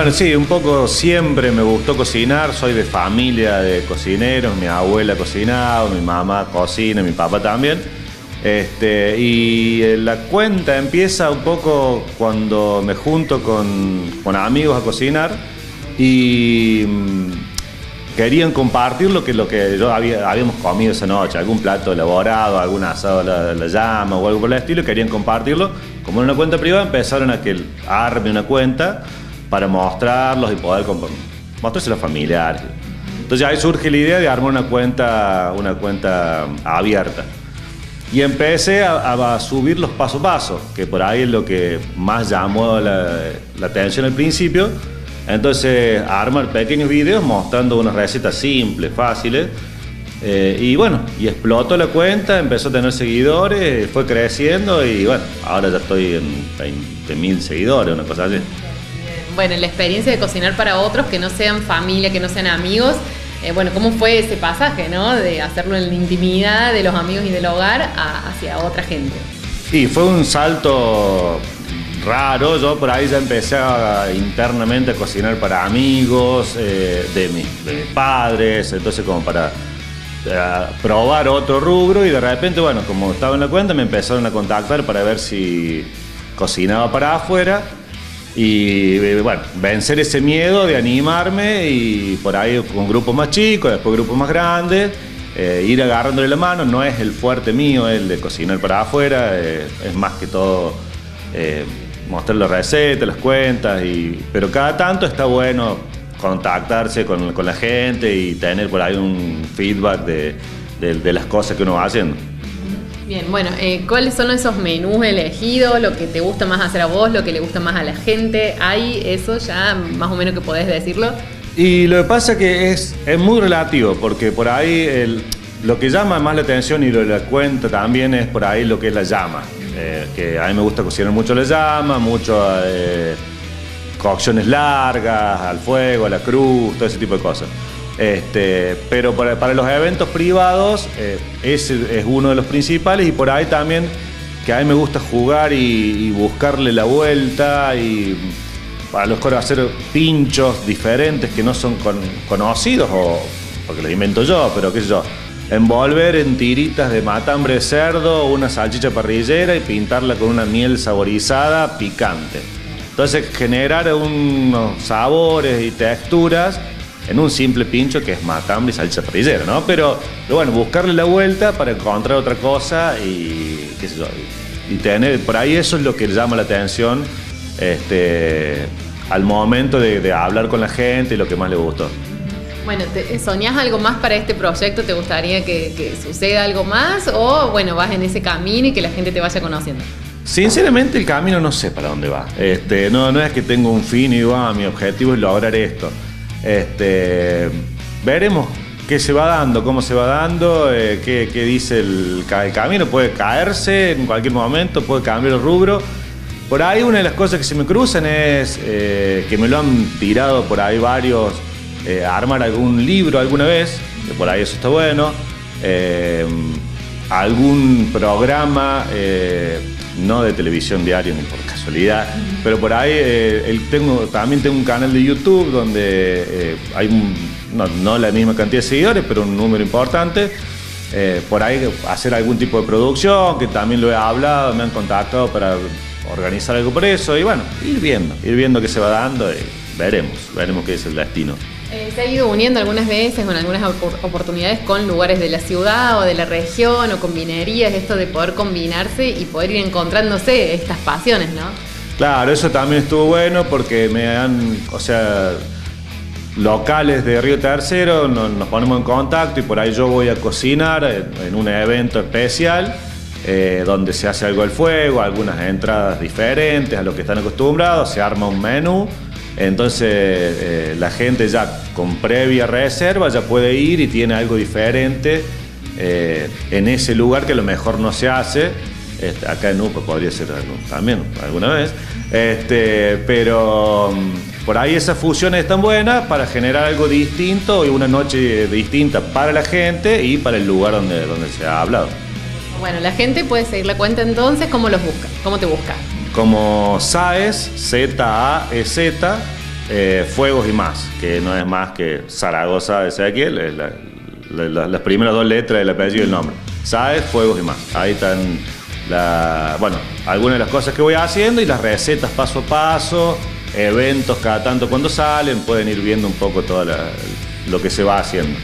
Bueno, sí, un poco siempre me gustó cocinar, soy de familia de cocineros, mi abuela cocinaba, mi mamá cocina, mi papá también. Este, y eh, la cuenta empieza un poco cuando me junto con, con amigos a cocinar y mm, querían compartir lo que, lo que yo había, habíamos comido esa noche, algún plato elaborado, algún asado a la, llama o algo por el estilo, querían compartirlo. Como en una cuenta privada empezaron a que arme una cuenta para mostrarlos y poder mostrarse a los familiares. Entonces ahí surge la idea de armar una cuenta, una cuenta abierta. Y empecé a, subir los paso a paso, que por ahí es lo que más llamó la, atención al principio. Entonces, armar pequeños videos mostrando unas recetas simples, fáciles. Eh, y bueno, y explotó la cuenta, empezó a tener seguidores, fue creciendo y bueno, ahora ya estoy en 20.000 seguidores, una cosa así bueno, la experiencia de cocinar para otros que no sean familia, que no sean amigos. Eh, bueno, ¿cómo fue ese pasaje, no? De hacerlo en la intimidad de los amigos y del hogar hacia otra gente. Sí, fue un salto raro. Yo por ahí ya empecé internamente a cocinar para amigos eh, de, mis padres, entonces como para eh, probar otro rubro y de repente, bueno, como estaba en la cuenta, me empezaron a contactar para ver si cocinaba para afuera y eh, bueno, vencer ese miedo de animarme y por ahí con grupos más chicos, después grupos más grandes, eh, ir agarrándole la mano, no es el fuerte mío el de cocinar para afuera, eh, es más que todo mostrar las recetas, las cuentas, y, pero cada tanto está bueno contactarse con, la gente y tener por ahí un feedback de, de las cosas que uno va haciendo. Bien, bueno, eh, ¿cuáles son esos menús elegidos? Lo que te gusta más hacer a vos, lo que le gusta más a la gente. ¿Hay eso ya más o menos que podés decirlo? Y lo que pasa que es, es muy relativo, porque por ahí lo que llama más la atención y lo de la cuenta también es por ahí lo que es la llama. Eh, que a mí me gusta cocinar mucho la llama, mucho eh, cocciones largas, al fuego, a la cruz, todo ese tipo de cosas. Este, pero para, los eventos privados eh, ese es uno de los principales y por ahí también que a mí me gusta jugar y, buscarle la vuelta y para los coros hacer pinchos diferentes que no son conocidos o porque los invento yo, pero qué sé yo, envolver en tiritas de matambre de cerdo una salchicha parrillera y pintarla con una miel saborizada picante. Entonces generar unos sabores y texturas en un simple pincho que es matambre y salsa parrillera, ¿no? Pero, bueno, buscarle la vuelta para encontrar otra cosa y qué sé yo, y tener, por ahí eso es lo que llama la atención este, al momento de, hablar con la gente y lo que más le gustó. Bueno, ¿soñás algo más para este proyecto? ¿Te gustaría que, suceda algo más? ¿O bueno, vas en ese camino y que la gente te vaya conociendo? Sinceramente el camino no sé para dónde va. Este, no, no es que tengo un fin y digo, ah, mi objetivo es lograr esto. Este, veremos qué se va dando, cómo se va dando, eh, qué, dice el, camino. Puede caerse en cualquier momento, puede cambiar el rubro. Por ahí una de las cosas que se me cruzan es eh, que me lo han tirado por ahí varios, eh, armar algún libro alguna vez, que por ahí eso está bueno. algún programa no de televisión diaria ni por casualidad, pero por ahí eh, tengo, también tengo un canal de YouTube donde eh, hay no, la misma cantidad de seguidores, pero un número importante. Eh, por ahí hacer algún tipo de producción, que también lo he hablado, me han contactado para organizar algo por eso, y bueno, ir viendo, ir viendo qué se va dando y veremos, veremos qué es el destino. Eh, se ha ido uniendo algunas veces, con algunas oportunidades con lugares de la ciudad o de la región o con minerías, esto de poder combinarse y poder ir encontrándose estas pasiones, ¿no? Claro, eso también estuvo bueno porque me han, o sea, locales de Río Tercero nos, ponemos en contacto y por ahí yo voy a cocinar en, un evento especial. Eh, donde se hace algo al fuego, algunas entradas diferentes a lo que están acostumbrados, se arma un menú entonces eh, la gente ya con previa reserva ya puede ir y tiene algo diferente eh, en ese lugar que a lo mejor no se hace. Este, acá en UPA podría ser también alguna vez. Este, pero mm, por ahí esas fusiones están buenas para generar algo distinto y una noche distinta para la gente y para el lugar donde, donde se ha hablado. Bueno, la gente puede seguir la cuenta entonces, ¿cómo los busca? ¿Cómo te busca? Como SAES, Z-A-E-Z, eh, Fuegos y más, que no es más que Zaragoza de Ezequiel, es la- la- la- las primeras dos letras del apellido y el nombre. Saez, Fuegos y más. Ahí están bueno, algunas de las cosas que voy haciendo y las recetas paso a paso, eventos cada tanto cuando salen, pueden ir viendo un poco todo lo que se va haciendo.